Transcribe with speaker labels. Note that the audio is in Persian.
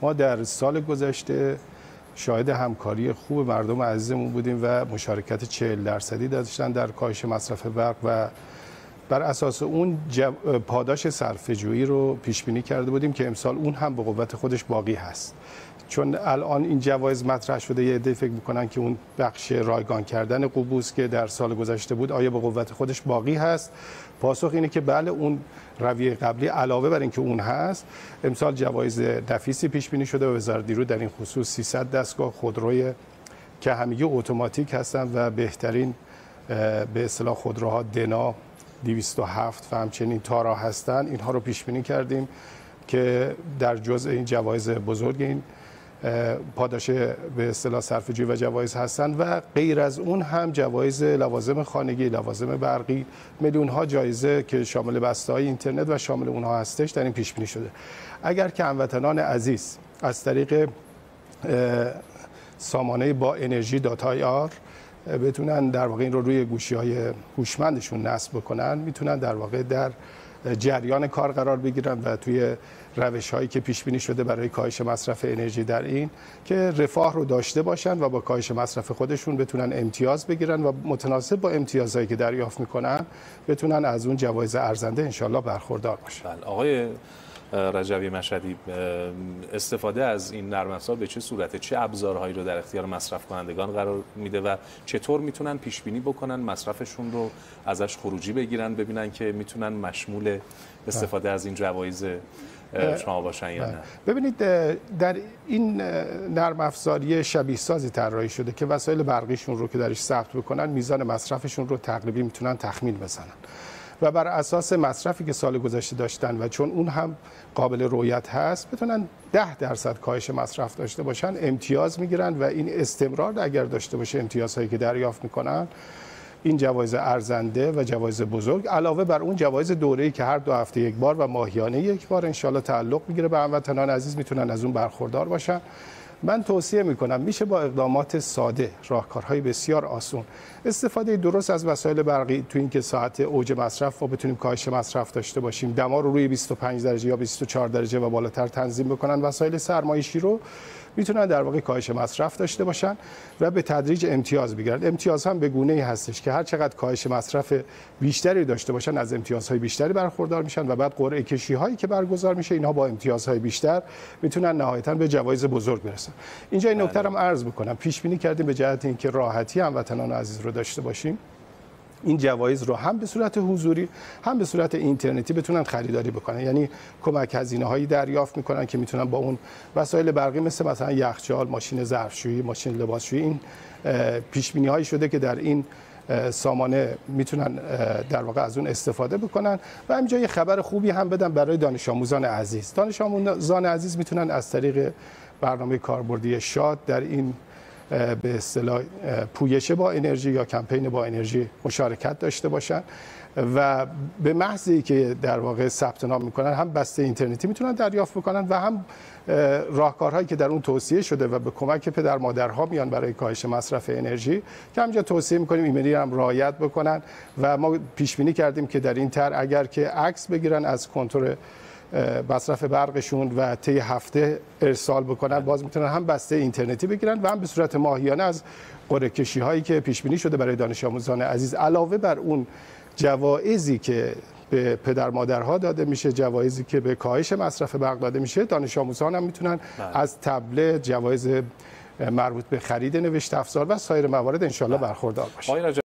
Speaker 1: ما در سال گذشته شاهد همکاری خوب مردم عزیزمون بودیم و مشارکت 40 درصدی داشتن در کاهش مصرف برق و بر اساس اون پاداش صرفه‌جویی رو پیش بینی کرده بودیم که امسال اون هم به قوت خودش باقی هست. چون الان این جوایز مطرح شده یه عده فکر می‌کنن که اون بخش رایگان کردن قبوس که در سال گذشته بود آیا به قوت خودش باقی هست؟ پاسخ اینه که بله اون رویه قبلی علاوه بر اینکه اون هست امسال جوایز نفیسی پیش بینی شده و وزارت نیرو در این خصوص 300 دستگاه خودروی که همگی اتوماتیک هستن و بهترین به اصطلاح خودروها دنا 207 و همچنین تارا هستن. اینها رو پیش بینی کردیم که در جزء این جوایز بزرگ این پاداش به اصطلاح صرفه‌جویی و جوایز هستند و غیر از اون هم جوایز لوازم خانگی لوازم برقی میلیون ها جایزه که شامل بسته های اینترنت و شامل اونها هستش در این پیش بینی شده. اگر که هموطنان عزیز از طریق سامانه با انرژی داتای آر بتونن در واقع این رو روی گوشی های هوشمندشون نصب بکنن می‌تونن در واقع در جریان کار قرار بگیرن و توی روش هایی که پیش بینی شده برای کاهش مصرف انرژی در این که رفاه رو داشته باشن و با کاهش مصرف خودشون بتونن امتیاز بگیرن و متناسب با امتیازهایی که دریافت می‌کنن بتونن از اون جوایز ارزنده انشالله برخوردار باشن.
Speaker 2: بله آقای رجوی مشهدی استفاده از این نرم افزار به چه صورته چه ابزارهایی رو در اختیار مصرف کنندگان قرار میده و چطور می‌تونن پیش بینی بکنن مصرفشون رو ازش خروجی بگیرن ببینن که می‌تونن مشمول استفاده از این جوایز شما باشن یا نه؟
Speaker 1: ببینید در این نرم افزاری شبیه سازی طراحی شده که وسایل برقیشون رو که درش ثبت بکنن میزان مصرفشون رو تقریبی می‌تونن تخمین بزنن. و بر اساس مصرفی که سال گذشته داشتن و چون اون هم قابل رویت هست بتونن ده درصد کاهش مصرف داشته باشن امتیاز می‌گیرن و این استمرار اگر داشته باشه امتیازهایی که دریافت می‌کنن این جوایز ارزنده و جوایز بزرگ علاوه بر اون جوایز دوره‌ای که هر دو هفته یک بار و ماهیانه یک بار انشالله تعلق می‌گیره به هموطنان عزیز می‌تونن از اون برخوردار باشن. من توصیه می‌کنم میشه با اقدامات ساده راهکارهای بسیار آسون استفاده درست از وسایل برقی تو اینکه ساعت اوج مصرف و بتونیم کاهش مصرف داشته باشیم. دما رو روی 25 درجه یا 24 درجه و بالاتر تنظیم بکنن. وسایل سرمایشی رو می‌تونن در واقع کاهش مصرف داشته باشن و به تدریج امتیاز بگیرن. امتیاز هم به گونه ای هستش که هر چقدر کاهش مصرف بیشتری داشته باشن از امتیازهای بیشتری برخوردار میشن و بعد قرعه کشی هایی که برگزار میشه اینها با امتیازهای بیشتر می‌تونن نهایتا به جوایز بزرگ برسن. اینجا این نکته رو عرض بکنم. پیش بینی کردیم به جهت اینکه راحتی هموطنان عزیز رو داشته باشیم. این جوایز رو هم به صورت حضوری هم به صورت اینترنتی بتونن خریداری بکنن. یعنی کمک هزینه هایی دریافت می‌کنن که می‌تونن با اون وسایل برقی مثل مثلا یخچال ماشین ظرفشویی ماشین لباسشویی این پیش بینی هایی شده که در این سامانه می‌تونن در واقع از اون استفاده بکنن. و همینجا یه خبر خوبی هم بدم برای دانش آموزان عزیز. دانش آموزان عزیز می‌تونن از طریق برنامه کاربردی شاد در این به اصطلاح پویشه با انرژی یا کمپین با انرژی مشارکت داشته باشن و به محضی که در واقع ثبت نام می‌کنن هم بسته اینترنتی می‌تونن دریافت بکنن و هم راهکارهایی که در اون توصیه شده و به کمک پدر مادرها میان برای کاهش مصرف انرژی که همینجا توصیه می‌کنیم ایمیلی هم رعایت بکنن و ما پیش بینی کردیم که در این تر اگر که عکس بگیرن از کنترل مصرف برقشون و طی هفته ارسال بکنن باز می‌تونن هم بسته اینترنتی بگیرن و هم به صورت ماهیانه از قرعه کشی هایی که پیش بینی شده برای دانش آموزان عزیز علاوه بر اون جوایزی که به پدر مادرها داده میشه جوایزی که به کاهش مصرف برق داده میشه دانش آموزان هم می‌تونن بله. از تبله جوایز مربوط به خرید نوشت افزار و سایر موارد انشالله بله. برخوردار باشن